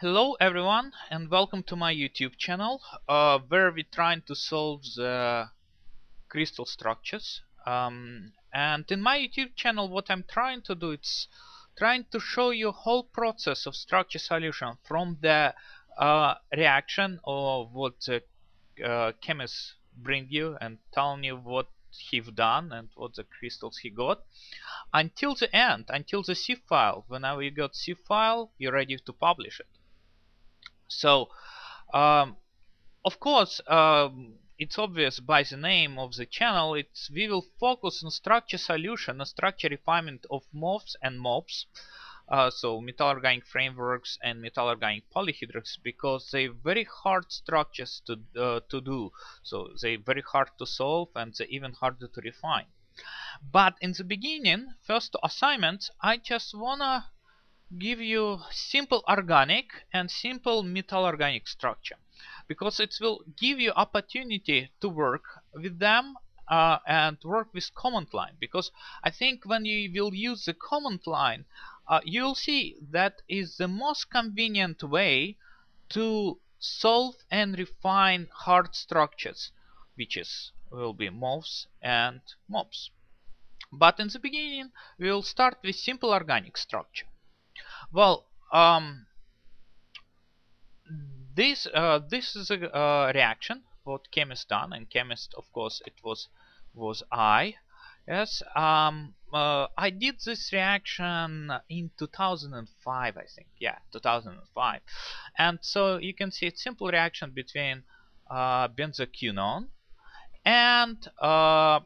Hello everyone and welcome to my YouTube channel uh, where we're trying to solve the crystal structures. Um, and in my YouTube channel what I'm trying to do is trying to show you whole process of structure solution from the uh, reaction or what uh, chemists bring you and telling you what he've done and what the crystals he got. Until the end until the CIF file. Whenever you got CIF file you're ready to publish it so, um, of course, um, it's obvious by the name of the channel, it's we will focus on structure solution, on structure refinement of MOFs and MOPs. Uh, so metal organic frameworks and metal organic polyhedrics because they're very hard structures to uh, to do so they're very hard to solve and they're even harder to refine but in the beginning first assignments I just wanna give you simple organic and simple metal organic structure because it will give you opportunity to work with them uh, and work with command line. Because I think when you will use the command line uh, you'll see that is the most convenient way to solve and refine hard structures which is will be MOFs and MOPs but in the beginning we will start with simple organic structure well, um, this uh, this is a uh, reaction what chemist done, and chemist, of course, it was was I. Yes, um, uh, I did this reaction in 2005, I think. Yeah, 2005. And so you can see it's simple reaction between uh, benzoquinone and uh,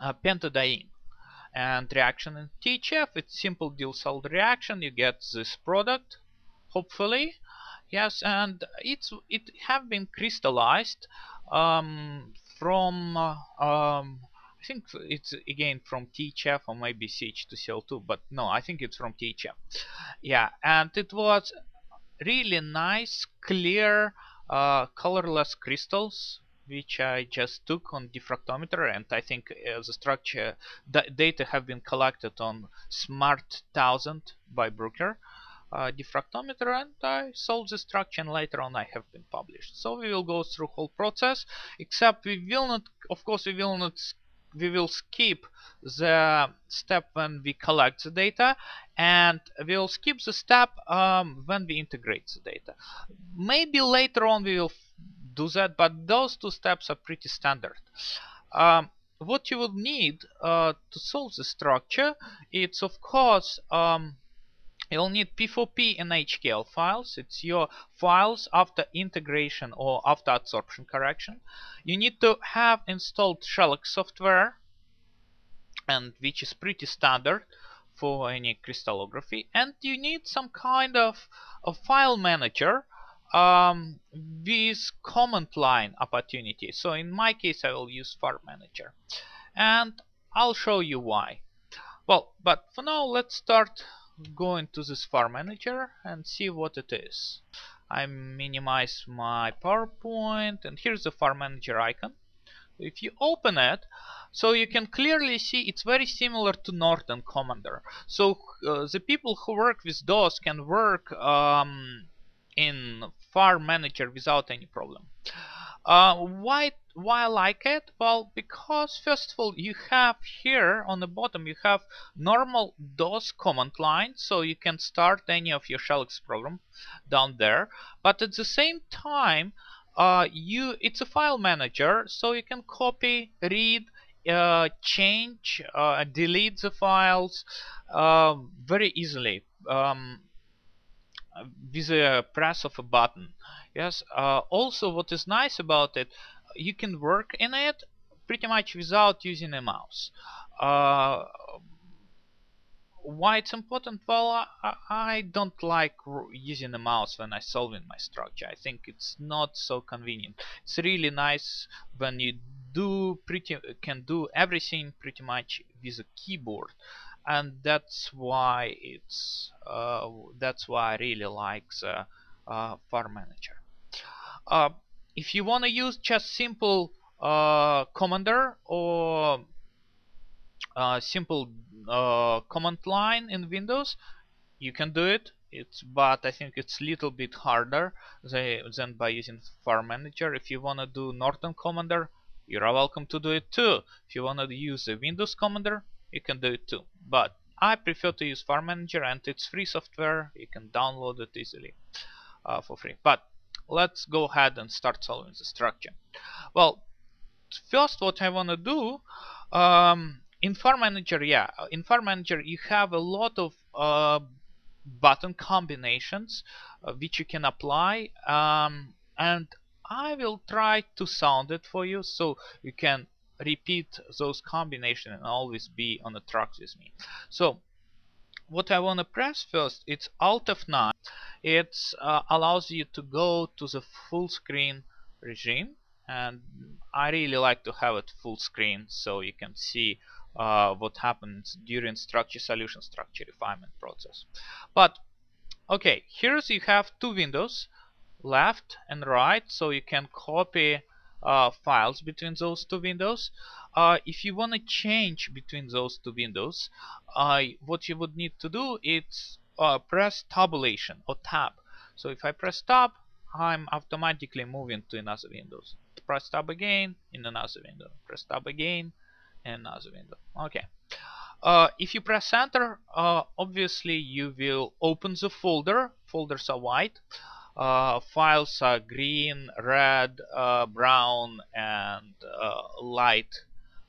uh, pentadiene and reaction in THF it's simple Diels-Alder reaction. You get this product hopefully. Yes and it's it have been crystallized um, from uh, um, I think it's again from THF or maybe CH2Cl2 but no I think it's from THF yeah and it was really nice clear uh, colorless crystals which I just took on diffractometer and I think uh, the structure data have been collected on SMART 1000 by Bruker uh, diffractometer and I solved the structure and later on I have been published. So we will go through whole process except we will not of course we will not we will skip the step when we collect the data and we'll skip the step um, when we integrate the data. Maybe later on we will do that, but those two steps are pretty standard. Um, what you would need uh, to solve the structure, it's of course um, you'll need P4P and HKL files. It's your files after integration or after adsorption correction. You need to have installed SHELX software, and which is pretty standard for any crystallography. And you need some kind of a file manager um, with command line opportunity. So in my case I will use Far Manager and I'll show you why. Well, but for now let's start going to this Far Manager and see what it is. I minimize my PowerPoint and here's the Far Manager icon. If you open it, so you can clearly see it's very similar to Norton Commander. So uh, the people who work with DOS can work um, in Far Manager without any problem. Uh, why why I like it? Well, because first of all, you have here on the bottom you have normal DOS command line, so you can start any of your SHELX program down there. But at the same time, uh, you it's a file manager, so you can copy, read, uh, change, uh, delete the files uh, very easily. Um, with a press of a button. Yes uh, also what is nice about it you can work in it pretty much without using a mouse. Uh, why it's important? Well I, I don't like using a mouse when I solving my structure. I think it's not so convenient. It's really nice when you do pretty can do everything pretty much with a keyboard and that's why it's uh, that's why I really like the uh, far manager uh, if you want to use just simple uh, commander or uh, simple uh, command line in Windows you can do it it's but I think it's a little bit harder than by using File Manager. If you wanna do Norton Commander, you're welcome to do it too. If you wanna use the Windows Commander, you can do it too. But I prefer to use Far Manager and it's free software. You can download it easily uh, for free. But let's go ahead and start solving the structure. Well, first what I want to do um, in Farm Manager, yeah, in File Manager you have a lot of uh, button combinations uh, which you can apply um, and I will try to sound it for you so you can repeat those combination and always be on the track with me. So what I want to press first it's Alt F9 it uh, allows you to go to the full screen regime and I really like to have it full screen so you can see uh, what happens during structure solution structure refinement process but okay here's you have two windows left and right so you can copy uh, files between those two windows. Uh, if you want to change between those two windows uh, what you would need to do is uh, press tabulation or tab. So if I press tab I'm automatically moving to another window. Press tab again in another window. Press tab again in another window. Okay. Uh, if you press enter uh, obviously you will open the folder. Folders are white uh, files are green red uh, brown and uh, light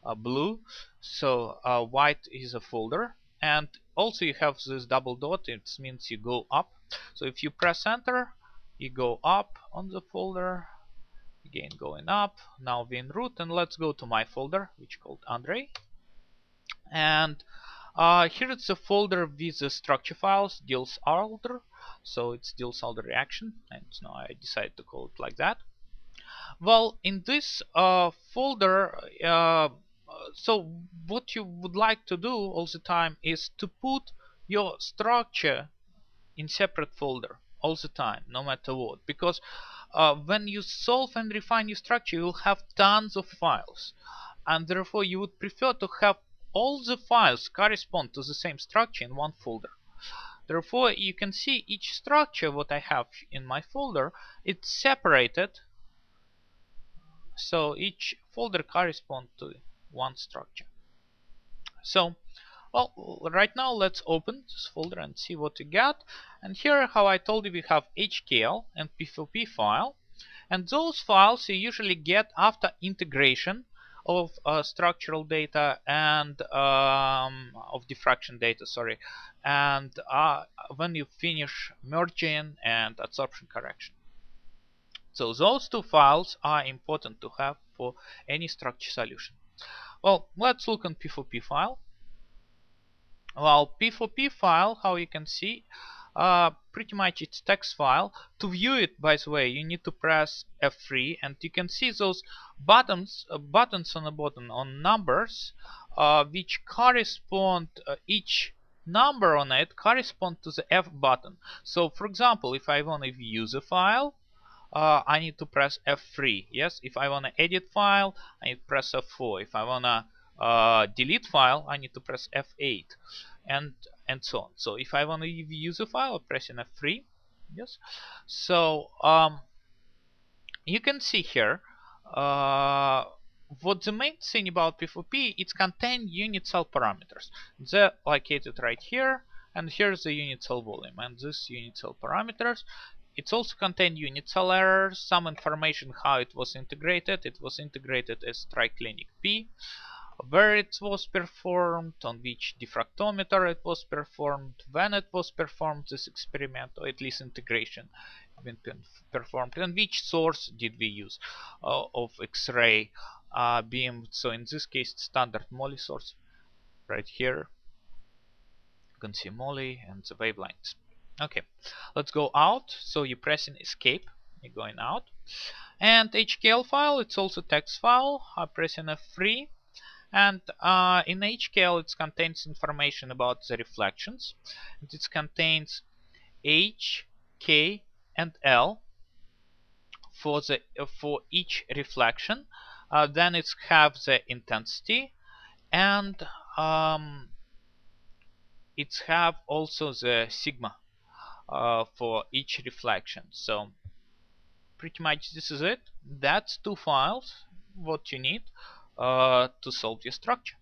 uh, blue. So white is a folder. And also you have this double dot. It means you go up. So if you press enter you go up on the folder. Again going up. Now we're in root. And let's go to my folder which called Andre and uh, here it's a folder with the structure files Diels-Alder so it's Diels-Alder reaction. And now I decided to call it like that. Well in this uh, folder uh, so what you would like to do all the time is to put your structure in separate folder all the time no matter what. Because uh, when you solve and refine your structure you'll have tons of files. And therefore you would prefer to have all the files correspond to the same structure in one folder therefore you can see each structure what I have in my folder it's separated so each folder corresponds to one structure so well, right now let's open this folder and see what we got. And here, how I told you, we have HKL and P4P file. And those files you usually get after integration of uh, structural data and um, of diffraction data, sorry, and uh, when you finish merging and adsorption correction. So those two files are important to have for any structure solution. Well, let's look on P4P file. Well, P4P file, how you can see, uh, pretty much it's text file. To view it, by the way, you need to press F3, and you can see those buttons, uh, buttons on the bottom on numbers, uh, which correspond uh, each number on it correspond to the F button. So, for example, if I want to view the file, uh, I need to press F3. Yes, if I want to edit file, I need to press F4. If I want to uh, delete file, I need to press F8 and and so on. So if I want to use a file, I'm pressing F3. Yes. So um, you can see here uh, what the main thing about P4P it's contain unit cell parameters. They're located right here, and here's the unit cell volume, and this unit cell parameters. It also contain unit cell errors, some information how it was integrated. It was integrated as triclinic P where it was performed, on which diffractometer it was performed, when it was performed this experiment or at least integration been performed, and which source did we use uh, of X-ray uh, beam. So in this case, standard MOLY source right here. You can see MOLY and the wavelengths. Okay, let's go out. So you're pressing escape, you're going out. And HKL file, it's also text file. I'm pressing F3 and uh, in HKL it contains information about the reflections it contains H, K and L for the for each reflection uh, then it have the intensity and um, it have also the sigma uh, for each reflection. So pretty much this is it. That's two files what you need uh, to solve your structure.